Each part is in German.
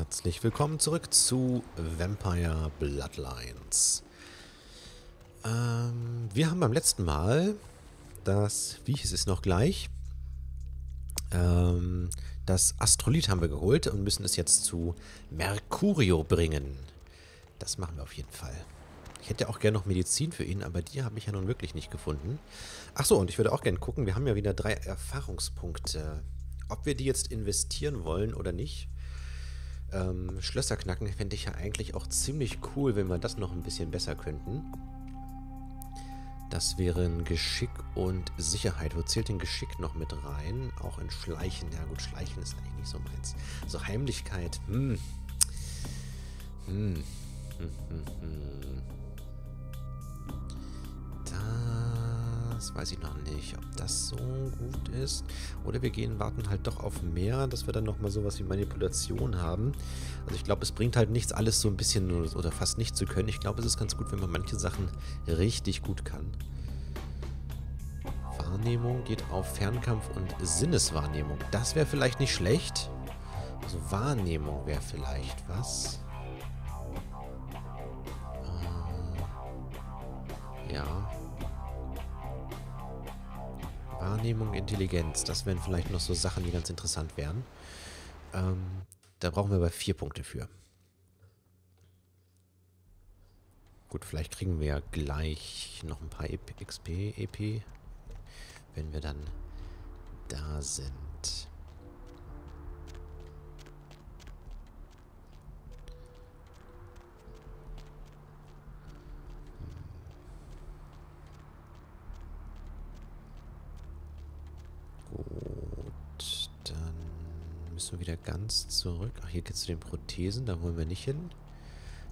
Herzlich willkommen zurück zu Vampire Bloodlines. Ähm, wir haben beim letzten Mal das, wie hieß es noch gleich? Ähm, das Astrolith haben wir geholt und müssen es jetzt zu Mercurio bringen. Das machen wir auf jeden Fall. Ich hätte auch gerne noch Medizin für ihn, aber die habe ich ja nun wirklich nicht gefunden. Achso, und ich würde auch gerne gucken, wir haben ja wieder drei Erfahrungspunkte. Ob wir die jetzt investieren wollen oder nicht. Ähm, Schlösser knacken fände ich ja eigentlich auch ziemlich cool, wenn wir das noch ein bisschen besser könnten. Das wären Geschick und Sicherheit. Wo zählt denn Geschick noch mit rein? Auch in Schleichen. Ja gut, Schleichen ist eigentlich nicht so meins. So Heimlichkeit. Hm. Hm. Hm, hm, hm. Das weiß ich noch nicht, ob das so gut ist. Oder wir gehen, warten halt doch auf mehr, dass wir dann nochmal sowas wie Manipulation haben. Also ich glaube, es bringt halt nichts, alles so ein bisschen oder fast nicht zu können. Ich glaube, es ist ganz gut, wenn man manche Sachen richtig gut kann. Wahrnehmung geht auf Fernkampf und Sinneswahrnehmung. Das wäre vielleicht nicht schlecht. Also Wahrnehmung wäre vielleicht was. Äh, ja. Wahrnehmung, Intelligenz. Das wären vielleicht noch so Sachen, die ganz interessant wären. Ähm, da brauchen wir aber vier Punkte für. Gut, vielleicht kriegen wir ja gleich noch ein paar XP, EP, wenn wir dann da sind. Müssen wir wieder ganz zurück. Ach, hier geht's zu den Prothesen. Da wollen wir nicht hin.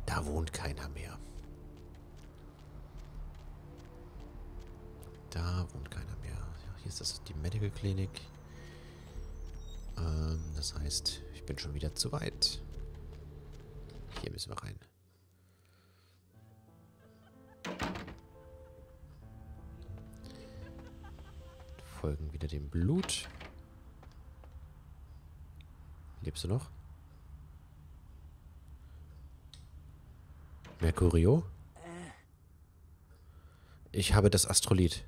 Da wohnt keiner mehr. Da wohnt keiner mehr. Ja, hier ist das die Medical Clinic. Ähm, das heißt, ich bin schon wieder zu weit. Hier müssen wir rein. Folgen wieder dem Blut. Lebst du noch? Mercurio? Ich habe das Astrolith.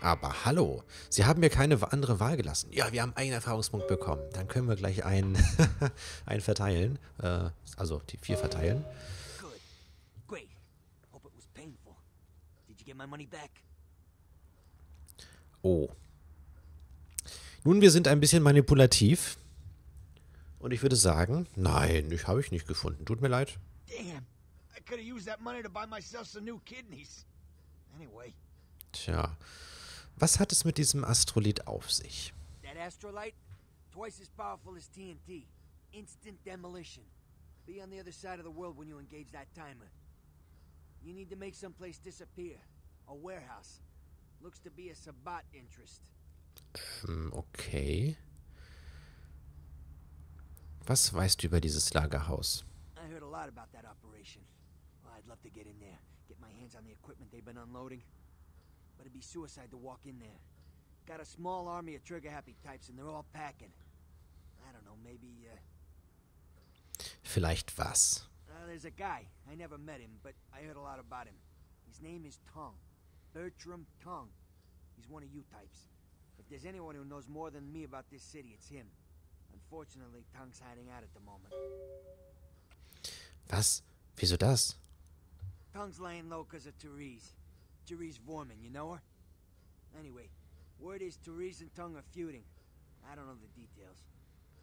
Aber hallo, Sie haben mir keine andere Wahl gelassen. Ja, wir haben einen Erfahrungspunkt bekommen. Dann können wir gleich einen, einen verteilen. Äh, also die vier verteilen. Oh. Nun, wir sind ein bisschen manipulativ. Und ich würde sagen, nein, ich habe ich nicht gefunden. Tut mir leid. Damn. I could have used that money to buy myself some new kidneys. Anyway. Tja. Was hat es mit diesem Astrolith auf sich? That astrolite twice as powerful as TNT. Instant demolition. Be on the other side of the world when you engage that timer. You need to make some place disappear. A warehouse. Looks to be a Sabat interest. Ähm, okay. Was weißt du über dieses Lagerhaus? I heard a lot about that operation. Well, I'd love to get in there, get my hands on the equipment they've been unloading. But it'd be suicide to walk in there. Got a small army of trigger-happy types and they're all packing. I don't know, maybe, uh... Vielleicht was? Uh, there's a guy. I never met him, but I heard a lot about him. His name is Tong. Bertram Tong. He's one of you types. If there's anyone who knows more than me about this city, it's him. Unfortunately, Tong's hiding out at the moment. Was? Wieso das? Tong's laying low because of Therese. Therese Vorman, you know her? Anyway, word is Therese and Tong are feuding. I don't know the details.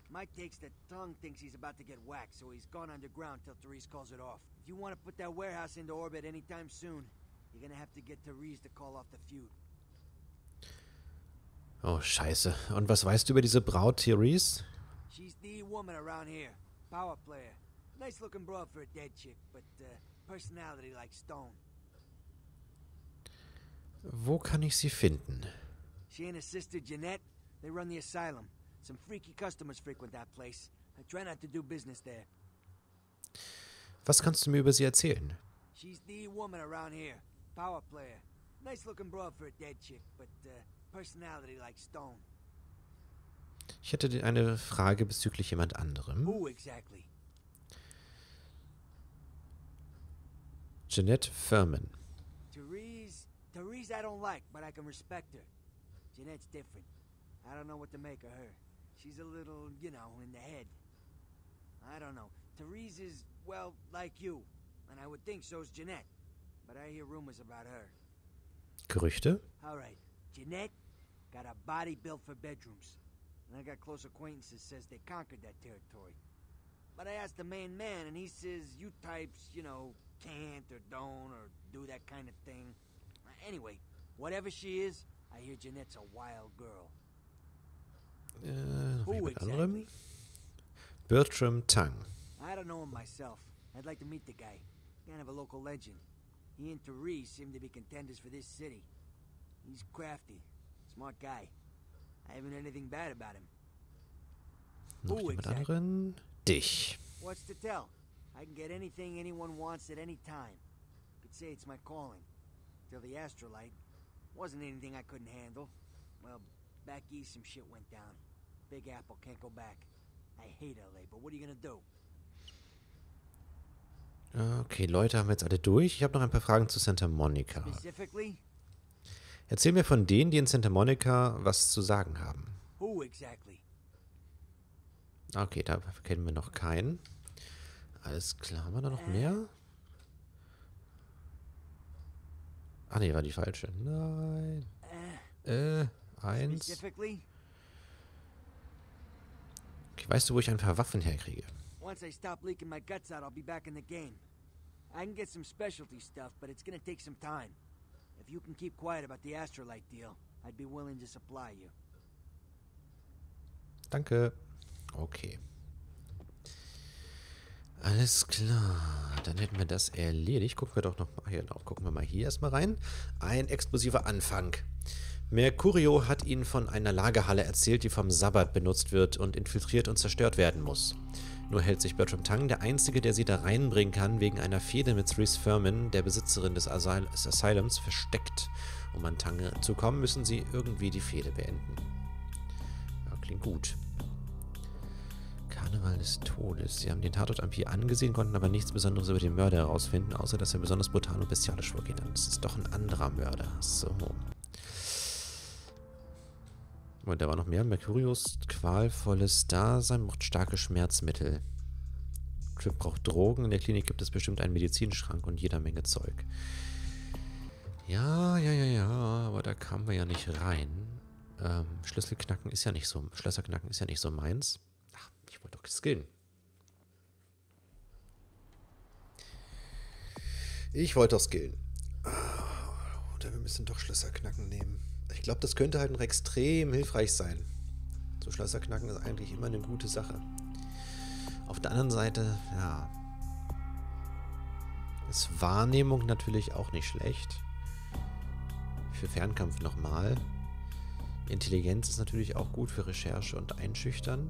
Mike takes that Tong thinks he's about to get whacked, so he's gone underground till Therese calls it off. If you want to put that warehouse into orbit anytime soon, you're gonna have to get Therese to call off the feud. Oh, scheiße. Und was weißt du über diese Braut, Therese? She's the woman around here. Power player. Nice looking broad for a dead chick, but uh, personality like stone. Wo kann ich sie finden? She and her sister Jeanette, they run the asylum. Some freaky customers frequent that place. I try not to do business there. Was kannst du mir über sie erzählen? She's the woman around here. Power player. Nice looking broad for a dead chick, but uh, Personality like stone. Ich hätte eine Frage bezüglich jemand anderem. Who exactly? Jeanette Furman. Therese. Therese, I don't like, but I can respect her. Jeanette's different. I don't know what to make of her. She's a little, you know, in the head. I don't know. Therese is, well, like you. And I would think so's Jeanette. But I hear rumors about her. Gerüchte? All right. Jeanette got a body built for bedrooms. And I got close acquaintances says they conquered that territory. But I asked the main man, and he says you types, you know, can't or don't or do that kind of thing. Uh, anyway, whatever she is, I hear Jeanette's a wild girl. Äh, Who anderem? exactly? Bertram Tang. I don't know him myself. I'd like to meet the guy. Kind of a local legend. He and Therese seem to be contenders for this city. He's crafty, smart guy. I haven't heard anything bad about him. Noch Who jemand exactly? anderen? Dich. What's to tell? I can get anything anyone wants at any time. Could say it's my calling. Till the astrolite. Wasn't anything I couldn't handle. Well, back east some shit went down. Big Apple can't go back. I hate LA, but what are you gonna do? Okay, Leute haben wir jetzt alle durch. Ich habe noch ein paar Fragen zu Santa Monica. Erzähl mir von denen, die in Santa Monica was zu sagen haben. Okay, da kennen wir noch keinen. Alles klar, haben wir da noch mehr? Ah nee, war die falsche. Nein. Äh, eins. Specifically, Okay, weißt du, wo ich ein paar Waffen herkriege? Once I stop leaking my guts out, I'll be back in the game. I can get some specialty stuff, but it's gonna take some time. If you can keep quiet about the astrolite deal, I'd be willing to supply you. Danke. Okay. Alles klar. Dann hätten wir das erledigt. Gucken wir doch noch mal hier. Genau, gucken wir mal hier erstmal rein. Ein explosiver Anfang. Mercurio hat ihnen von einer Lagerhalle erzählt, die vom Sabbat benutzt wird und infiltriert und zerstört werden muss. Nur hält sich Bertram Tang, der Einzige, der sie da reinbringen kann, wegen einer Fehde mit Therese Furman, der Besitzerin des, Asyl Asylums, versteckt. Um an Tang zu kommen, müssen sie irgendwie die Fehde beenden. Ja, klingt gut. Karneval des Todes. Sie haben den Tatort am Pier angesehen, konnten aber nichts Besonderes über den Mörder herausfinden, außer dass er besonders brutal und bestialisch vorgeht. Und es ist doch ein anderer Mörder. So. Und da war noch mehr. Mercurius qualvolles Dasein braucht starke Schmerzmittel. Trip braucht Drogen. In der Klinik gibt es bestimmt einen Medizinschrank und jeder Menge Zeug. Ja, ja, ja, ja, aber da kamen wir ja nicht rein. Ähm, Schlüsselknacken ist ja nicht so, Schlösserknacken ist ja nicht so meins. Ach, ich wollte doch skillen. Ich wollte doch skillen. Ah, Oder wir müssen doch Schlösserknacken nehmen. Ich glaube, das könnte halt noch extrem hilfreich sein. So Schlösserknacken ist eigentlich immer eine gute Sache. Auf der anderen Seite, ja, ist Wahrnehmung natürlich auch nicht schlecht. Für Fernkampf nochmal. Intelligenz ist natürlich auch gut für Recherche und Einschüchtern.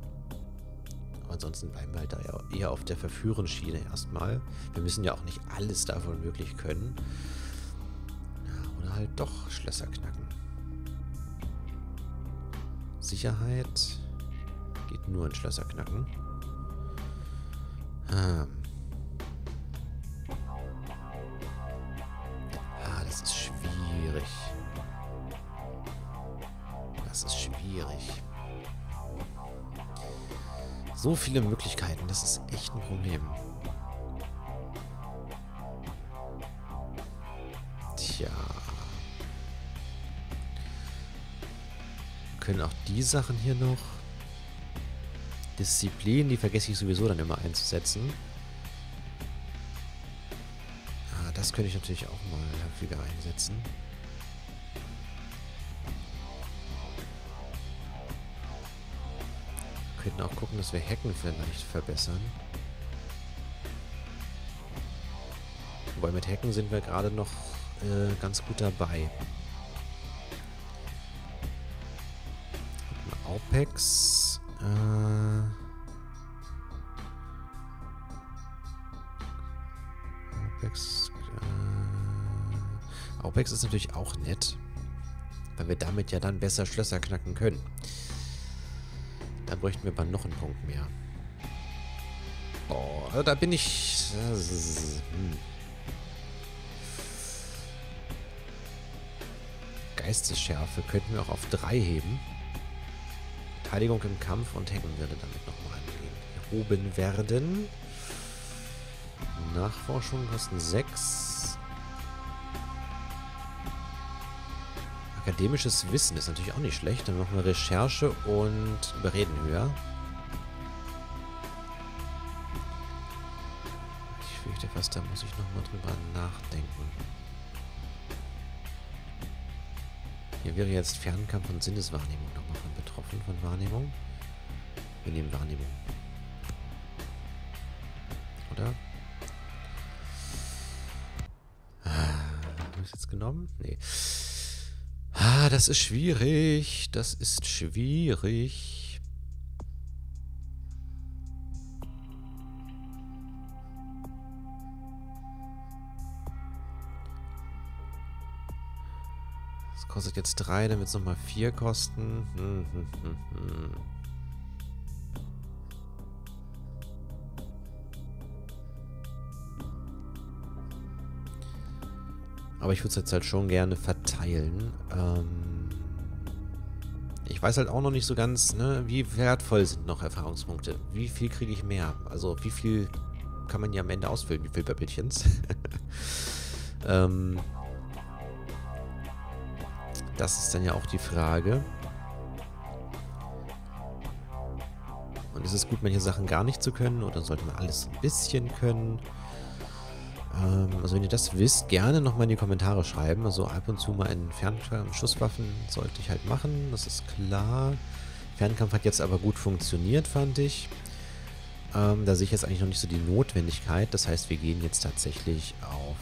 Aber ansonsten bleiben wir halt da eher auf der Verführenschiene erstmal. Wir müssen ja auch nicht alles davon wirklich können. Ja, oder halt doch Schlösser knacken. Sicherheit geht nur in Schlösser knacken. Ähm. Ah, das ist schwierig. Das ist schwierig. So viele Möglichkeiten, das ist echt ein Problem. Können auch die Sachen hier noch. Disziplin, die vergesse ich sowieso dann immer einzusetzen. Ah, das könnte ich natürlich auch mal häufiger einsetzen. Wir könnten auch gucken, dass wir Hacken vielleicht verbessern. Wobei mit Hacken sind wir gerade noch äh, ganz gut dabei. Aupex. Äh, Aupex. Äh, Aupex ist natürlich auch nett. Weil wir damit ja dann besser Schlösser knacken können. Da bräuchten wir aber noch einen Punkt mehr. Oh, da bin ich... Hm. Geistesschärfe könnten wir auch auf 3 heben. Verteidigung im Kampf und Hacken würde damit nochmal. Erhoben werden. Nachforschung kosten 6. Akademisches Wissen ist natürlich auch nicht schlecht. Dann machen wir Recherche und Überreden höher. Ich fürchte fast, da muss ich nochmal drüber nachdenken. Hier wäre jetzt Fernkampf und Sinneswahrnehmung nochmal von betroffen, von Wahrnehmung. Wir nehmen Wahrnehmung. Oder? Habe ich jetzt genommen? Nee. Ah, das ist schwierig. Das ist schwierig. Kostet jetzt drei, dann wird es nochmal vier kosten. Hm, hm, hm, hm. Aber ich würde es jetzt halt schon gerne verteilen. Ähm ich weiß halt auch noch nicht so ganz, ne, wie wertvoll sind noch Erfahrungspunkte. Wie viel kriege ich mehr? Also wie viel kann man ja am Ende ausfüllen? Wie viel Bäppelchens? ähm das ist dann ja auch die Frage. Und ist es gut, manche Sachen gar nicht zu können? Oder sollte man alles ein bisschen können? Ähm, also wenn ihr das wisst, gerne nochmal in die Kommentare schreiben. Also ab und zu mal in Fernschusswaffen sollte ich halt machen, das ist klar. Fernkampf hat jetzt aber gut funktioniert, fand ich. Ähm, da sehe ich jetzt eigentlich noch nicht so die Notwendigkeit. Das heißt, wir gehen jetzt tatsächlich auf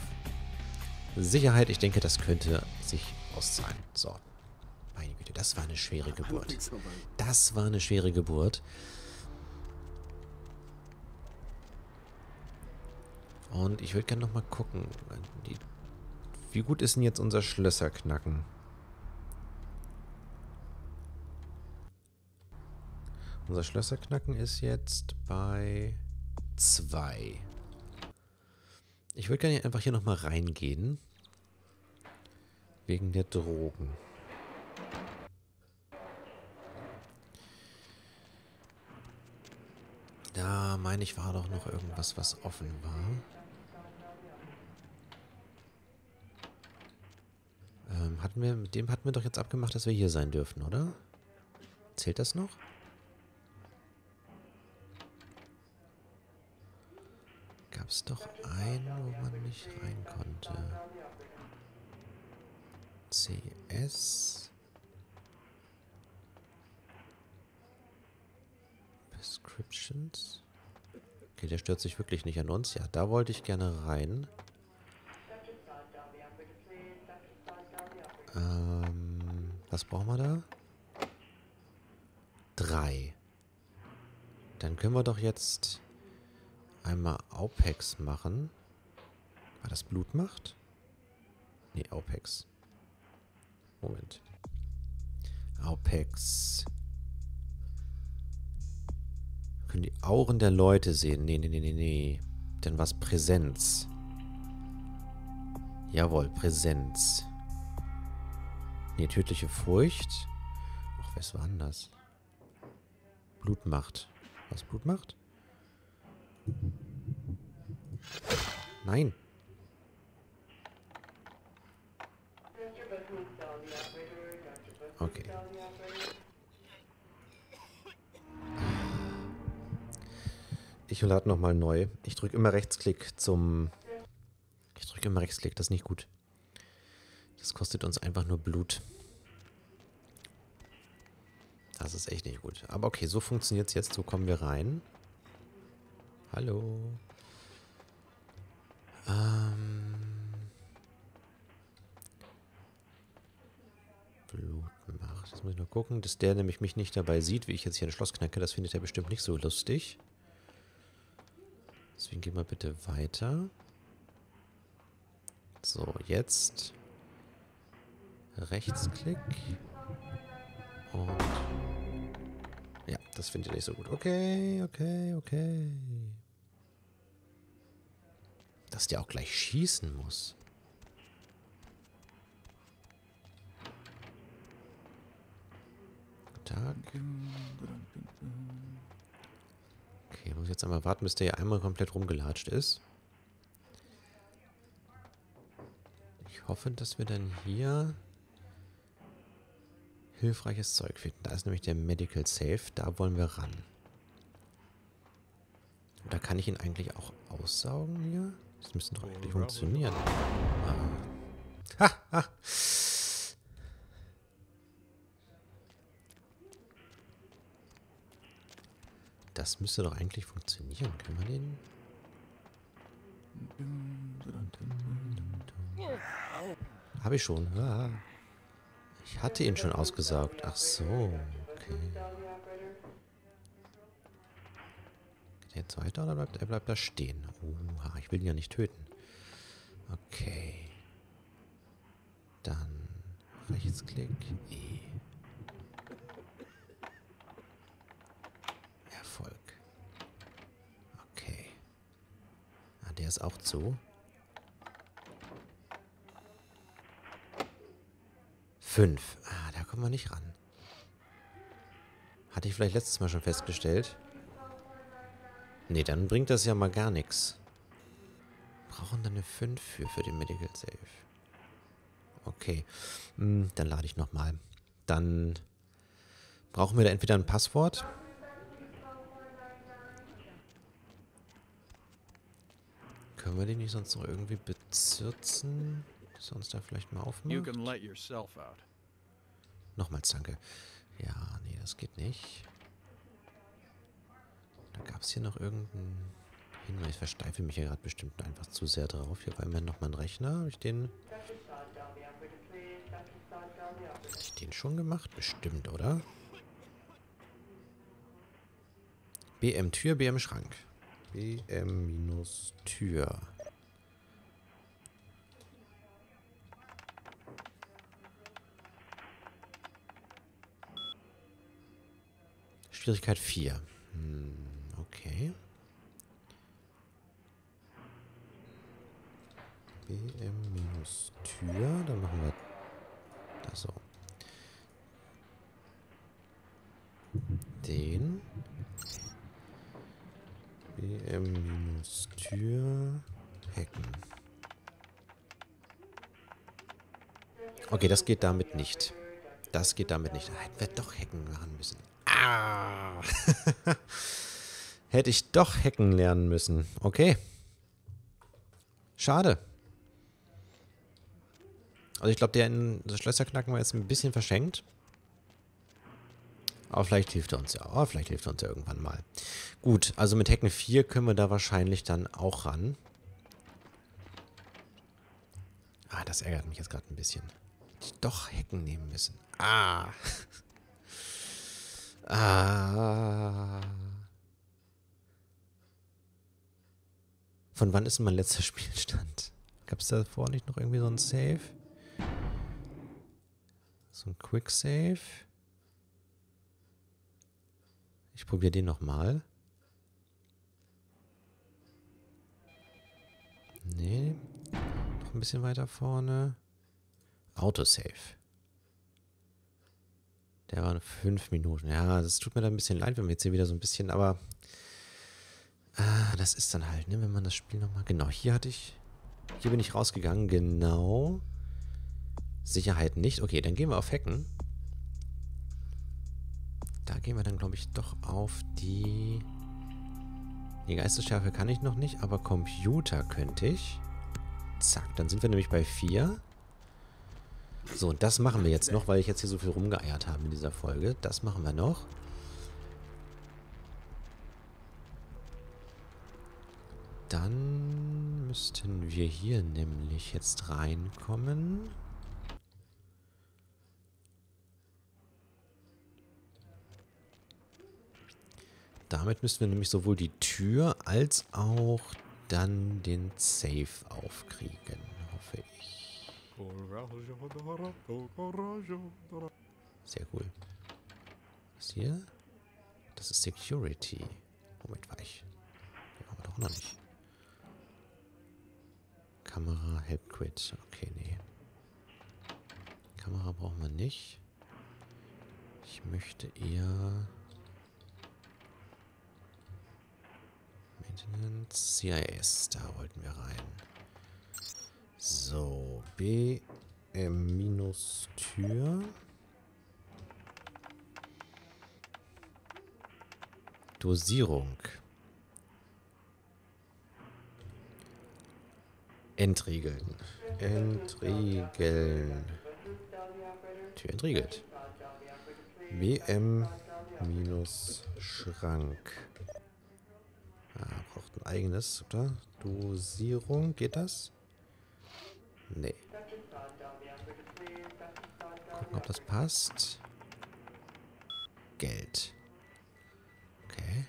Sicherheit. Ich denke, das könnte sich auszahlen. So. Meine Güte, das war eine schwere Geburt. Das war eine schwere Geburt. Und ich würde gerne nochmal gucken. Wie gut ist denn jetzt unser Schlösserknacken? Unser Schlösserknacken ist jetzt bei 2. Ich würde gerne einfach hier nochmal reingehen. Wegen der Drogen. Da meine ich, war doch noch irgendwas, was offen war. Ähm, hatten wir, mit dem hatten wir doch jetzt abgemacht, dass wir hier sein dürfen, oder? Zählt das noch? Gab es doch einen, wo man nicht rein konnte. CS. Prescriptions. Okay, der stört sich wirklich nicht an uns. Ja, da wollte ich gerne rein. Ähm, was brauchen wir da? Drei. Dann können wir doch jetzt einmal Aupex machen. War das Blut macht? Nee, Aupex. Moment. Aupex. Können die Auren der Leute sehen. Nee, nee, nee, nee, nee. Denn was Präsenz. Jawohl, Präsenz. Nee, tödliche Furcht. Ach, was war denn das? Blutmacht. Was Blutmacht? Nein. Okay. Ich lade nochmal neu. Ich drücke immer Rechtsklick zum... Ich drücke immer Rechtsklick, das ist nicht gut. Das kostet uns einfach nur Blut. Das ist echt nicht gut. Aber okay, so funktioniert es jetzt. So kommen wir rein. Hallo. Ähm. Jetzt muss ich noch gucken, dass der nämlich mich nicht dabei sieht, wie ich jetzt hier ein Schloss knacke. Das findet er bestimmt nicht so lustig. Deswegen gehen wir bitte weiter. So, jetzt Rechtsklick. Und Das finde ich nicht so gut. Okay, okay, okay. Dass der auch gleich schießen muss. Tag. Okay, muss jetzt einmal warten, bis der hier einmal komplett rumgelatscht ist. Ich hoffe, dass wir dann hier hilfreiches Zeug finden. Da ist nämlich der Medical Safe. Da wollen wir ran. Da kann ich ihn eigentlich auch aussaugen hier? Das müsste doch eigentlich funktionieren. Ah. Ha, ha. Das müsste doch eigentlich funktionieren. Können wir den... Habe ich schon. Ah. Ich hatte ihn schon ausgesaugt. Ach so. Okay. Geht er jetzt weiter oder bleibt er bleibt da stehen? Uha, ich will ihn ja nicht töten. Okay. Dann Rechtsklick. E. Erfolg. Okay. Ah, zu. Fünf. Ah, da kommen wir nicht ran. Hatte ich vielleicht letztes Mal schon festgestellt. Nee, dann bringt das ja mal gar nichts. Brauchen dann eine 5 für, für den Medical Safe. Okay. Hm, dann lade ich nochmal. Dann brauchen wir da entweder ein Passwort. Können wir den nicht sonst noch irgendwie bezirzen? Dass uns da vielleicht mal out. Nochmals danke. Ja, nee, das geht nicht. Da gab es hier noch irgendeinen Hinweis. Ich versteife mich ja gerade bestimmt einfach zu sehr drauf. Hier war immerhin nochmal ein Rechner. Habe ich den... Hab ich den schon gemacht? Bestimmt, oder? BM Tür, BM Schrank. BM minus Tür. Schwierigkeit 4. Hm, okay. BM minus Tür. Dann machen wir das so. Den. BM minus Tür. Hacken. Okay, das geht damit nicht. Das geht damit nicht. Hätten wir doch hacken machen müssen. Ah. Hätte ich doch hacken lernen müssen. Okay. Schade. Also ich glaube, der in das Schlösserknacken war jetzt ein bisschen verschenkt. Aber vielleicht hilft er uns ja. Aber vielleicht hilft er uns ja irgendwann mal. Gut, also mit Hacken 4 können wir da wahrscheinlich dann auch ran. Ah, das ärgert mich jetzt gerade ein bisschen. Die doch Hacken nehmen müssen. Ah. Ah. Von wann ist denn mein letzter Spielstand? Gab es davor nicht noch irgendwie so ein Save? So ein Quick Save? Ich probiere den nochmal. Nee. Noch ein bisschen weiter vorne. Autosave. Der war fünf Minuten. Ja, das tut mir da ein bisschen leid, wenn wir jetzt hier wieder so ein bisschen, aber ah, das ist dann halt, ne, wenn man das Spiel nochmal. Genau, hier hatte ich. Hier bin ich rausgegangen, genau. Sicherheit nicht. Okay, dann gehen wir auf Hacken. Da gehen wir dann, glaube ich, doch auf die. Die Geistesschärfe kann ich noch nicht, aber Computer könnte ich. Zack, dann sind wir nämlich bei 4. So, und das machen wir jetzt noch, weil ich jetzt hier so viel rumgeeiert habe in dieser Folge. Das machen wir noch. Dann müssten wir hier nämlich jetzt reinkommen. Damit müssten wir nämlich sowohl die Tür als auch dann den Safe aufkriegen, hoffe ich. Sehr cool. Was hier? Das ist Security. Moment, war ich. Die haben wir doch noch nicht. Kamera, Help Quit. Okay, nee. Kamera brauchen wir nicht. Ich möchte eher... CIS, da wollten wir rein. So, B, M minus Tür. Dosierung. Entriegeln. Entriegeln. Tür entriegelt. WM minus Schrank. Ah, braucht ein eigenes, oder? Dosierung, geht das? Nee. Gucken, ob das passt. Geld. Okay.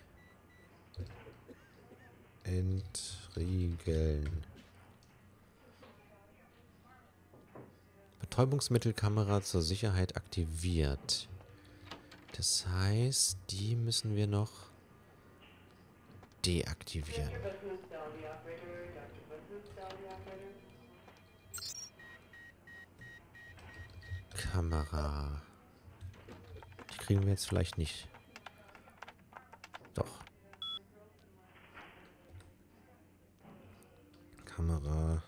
Entriegeln. Betäubungsmittelkamera zur Sicherheit aktiviert. Das heißt, die müssen wir noch deaktivieren. Kamera. Die kriegen wir jetzt vielleicht nicht. Doch. Kamera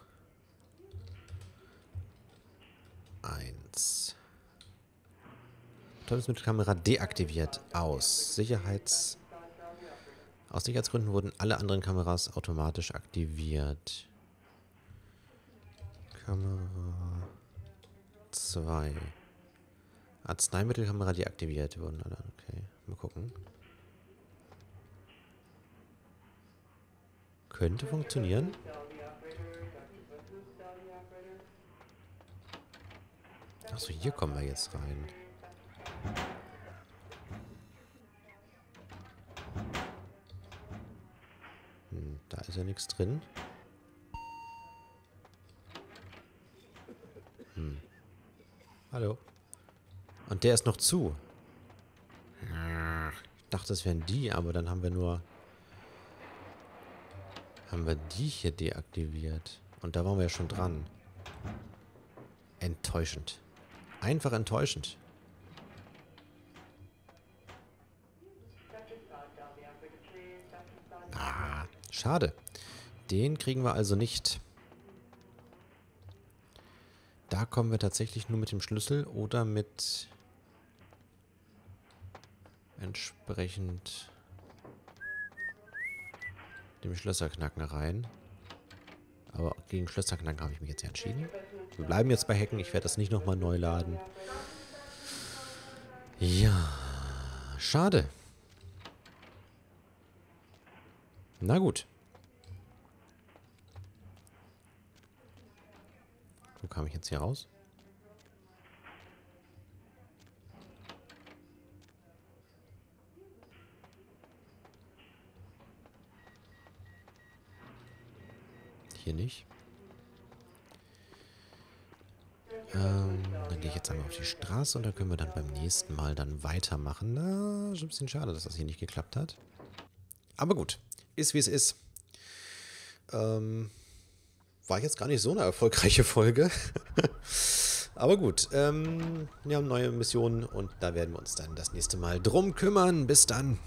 1. Betäubungsmittelkamera deaktiviert. Aus. Sicherheits... Aus Sicherheitsgründen wurden alle anderen Kameras automatisch aktiviert. Kamera 2. Arzneimittelkamera deaktiviert wurden alle. Okay, mal gucken. Könnte funktionieren. Achso, hier kommen wir jetzt rein. Hm, da ist ja nichts drin. Hm. Hallo. Und der ist noch zu. Ich dachte, es wären die, aber dann haben wir nur... Haben wir die hier deaktiviert. Und da waren wir ja schon dran. Enttäuschend. Einfach enttäuschend. Schade. Den kriegen wir also nicht. Da kommen wir tatsächlich nur mit dem Schlüssel oder mit entsprechend dem Schlösserknacken rein. Aber gegen Schlösserknacken habe ich mich jetzt entschieden. Wir bleiben jetzt bei Hacken. Ich werde das nicht nochmal neu laden. Ja, schade. Na gut. Wo kam ich jetzt hier raus? Hier nicht. Ähm, dann gehe ich jetzt einmal auf die Straße und dann können wir dann beim nächsten Mal dann weitermachen. Na, schon ein bisschen schade, dass das hier nicht geklappt hat. Aber gut, ist wie es ist. Ähm, war jetzt gar nicht so eine erfolgreiche Folge. Aber gut, ähm, wir haben neue Missionen und da werden wir uns dann das nächste Mal drum kümmern. Bis dann.